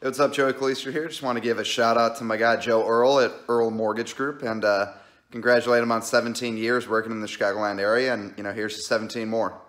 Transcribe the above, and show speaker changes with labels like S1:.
S1: What's up, Joey Calistri here. Just want to give a shout out to my guy Joe Earl at Earl Mortgage Group and uh, congratulate him on 17 years working in the Chicagoland area. And you know, here's to 17 more.